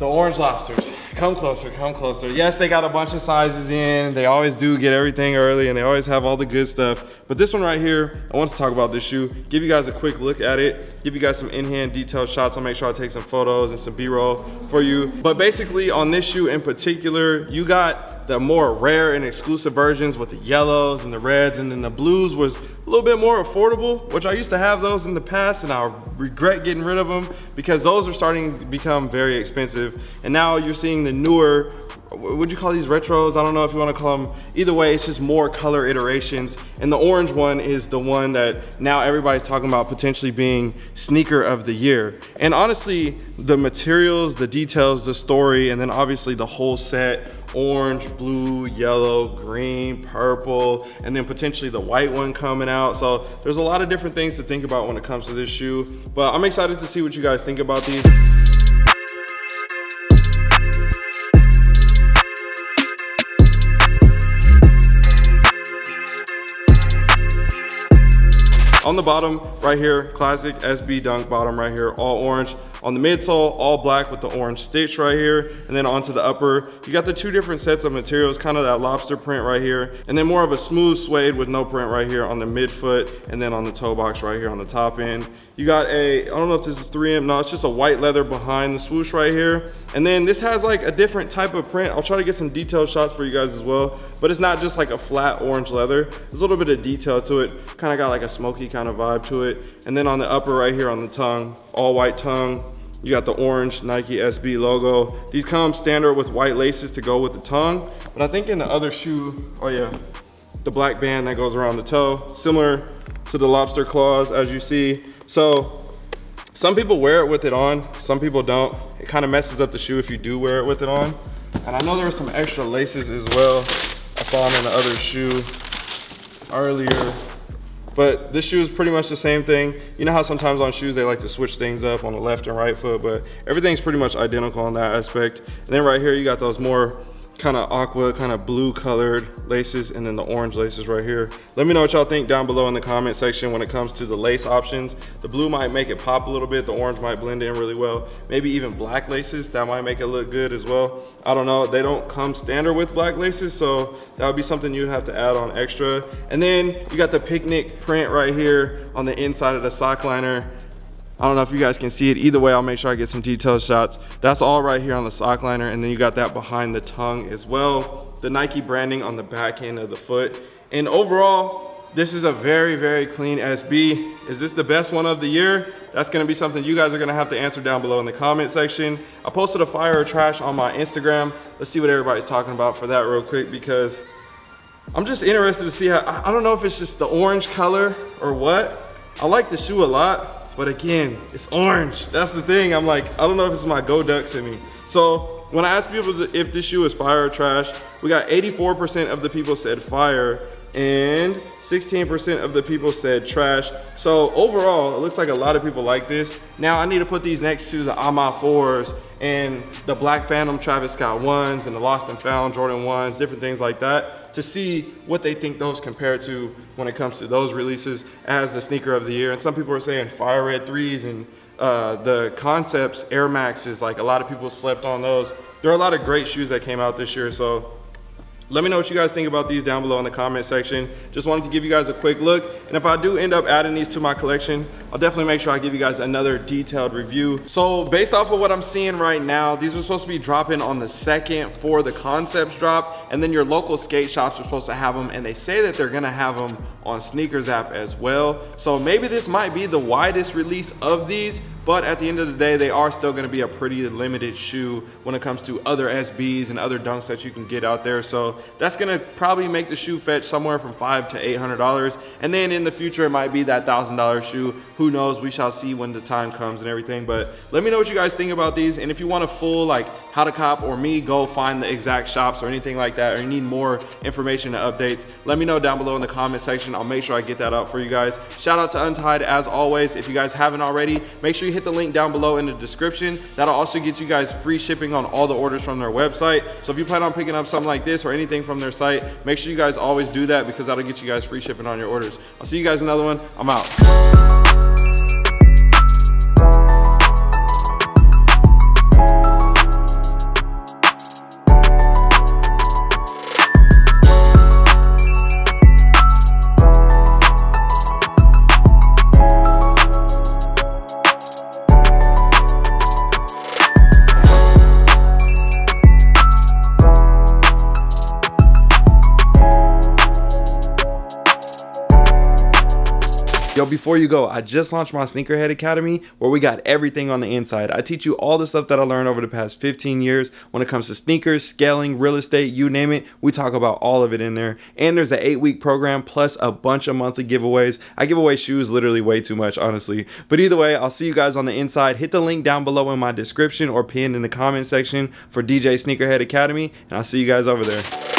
The orange lobsters. Come closer, come closer. Yes, they got a bunch of sizes in. They always do get everything early and they always have all the good stuff. But this one right here, I want to talk about this shoe, give you guys a quick look at it, give you guys some in-hand detailed shots. I'll make sure I take some photos and some B-roll for you. But basically on this shoe in particular, you got the more rare and exclusive versions with the yellows and the reds and then the blues was a little bit more affordable, which I used to have those in the past and I regret getting rid of them because those are starting to become very expensive. And now you're seeing the newer would you call these retros? I don't know if you want to call them. Either way, it's just more color iterations. And the orange one is the one that now everybody's talking about potentially being sneaker of the year. And honestly, the materials, the details, the story, and then obviously the whole set, orange, blue, yellow, green, purple, and then potentially the white one coming out. So there's a lot of different things to think about when it comes to this shoe. But I'm excited to see what you guys think about these. On the bottom right here, classic SB Dunk bottom right here, all orange. On the midsole, all black with the orange stitch right here. And then onto the upper, you got the two different sets of materials, kind of that lobster print right here. And then more of a smooth suede with no print right here on the midfoot. And then on the toe box right here on the top end. You got a, I don't know if this is 3M, no, it's just a white leather behind the swoosh right here. And then this has like a different type of print. I'll try to get some detailed shots for you guys as well. But it's not just like a flat orange leather. There's a little bit of detail to it. Kind of got like a smoky kind of vibe to it. And then on the upper right here on the tongue, all white tongue, you got the orange Nike SB logo. These come standard with white laces to go with the tongue. But I think in the other shoe, oh yeah, the black band that goes around the toe, similar to the lobster claws as you see. So some people wear it with it on, some people don't. It kind of messes up the shoe if you do wear it with it on. And I know there were some extra laces as well. I saw them in the other shoe earlier. But this shoe is pretty much the same thing. You know how sometimes on shoes they like to switch things up on the left and right foot, but everything's pretty much identical on that aspect. And then right here you got those more kind of aqua, kind of blue colored laces and then the orange laces right here. Let me know what y'all think down below in the comment section when it comes to the lace options. The blue might make it pop a little bit. The orange might blend in really well. Maybe even black laces, that might make it look good as well. I don't know, they don't come standard with black laces, so that would be something you'd have to add on extra. And then you got the picnic print right here on the inside of the sock liner. I don't know if you guys can see it. Either way, I'll make sure I get some detailed shots. That's all right here on the sock liner. And then you got that behind the tongue as well. The Nike branding on the back end of the foot. And overall, this is a very, very clean SB. Is this the best one of the year? That's gonna be something you guys are gonna have to answer down below in the comment section. I posted a fire or trash on my Instagram. Let's see what everybody's talking about for that real quick because I'm just interested to see how, I don't know if it's just the orange color or what. I like the shoe a lot, but again, it's orange. That's the thing. I'm like, I don't know if it's my go ducks in me. So when I asked people if this shoe is fire or trash, we got 84% of the people said fire and 16% of the people said trash. So overall, it looks like a lot of people like this. Now I need to put these next to the AMA 4s and the Black Phantom Travis Scott 1s and the Lost and Found Jordan 1s, different things like that to see what they think those compare to when it comes to those releases as the sneaker of the year. And some people are saying fire red threes and uh, the concepts Air Maxes, like a lot of people slept on those. There are a lot of great shoes that came out this year. So let me know what you guys think about these down below in the comment section. Just wanted to give you guys a quick look. And if I do end up adding these to my collection, I'll definitely make sure I give you guys another detailed review. So based off of what I'm seeing right now, these are supposed to be dropping on the second for the concepts drop. And then your local skate shops are supposed to have them. And they say that they're gonna have them on SNKRS app as well. So maybe this might be the widest release of these, but at the end of the day, they are still gonna be a pretty limited shoe when it comes to other SBs and other dunks that you can get out there. So that's gonna probably make the shoe fetch somewhere from five to $800. And then in the future, it might be that $1,000 shoe. Who knows, we shall see when the time comes and everything. But let me know what you guys think about these. And if you want a full like how to cop or me go find the exact shops or anything like that, or you need more information and updates, let me know down below in the comment section. I'll make sure I get that out for you guys. Shout out to Untied as always. If you guys haven't already, make sure you hit the link down below in the description. That'll also get you guys free shipping on all the orders from their website. So if you plan on picking up something like this or anything from their site, make sure you guys always do that because that'll get you guys free shipping on your orders. I'll see you guys another one. I'm out. Yo, before you go, I just launched my Sneakerhead Academy where we got everything on the inside. I teach you all the stuff that I learned over the past 15 years when it comes to sneakers, scaling, real estate, you name it. We talk about all of it in there. And there's an eight week program plus a bunch of monthly giveaways. I give away shoes literally way too much, honestly. But either way, I'll see you guys on the inside. Hit the link down below in my description or pinned in the comment section for DJ Sneakerhead Academy. And I'll see you guys over there.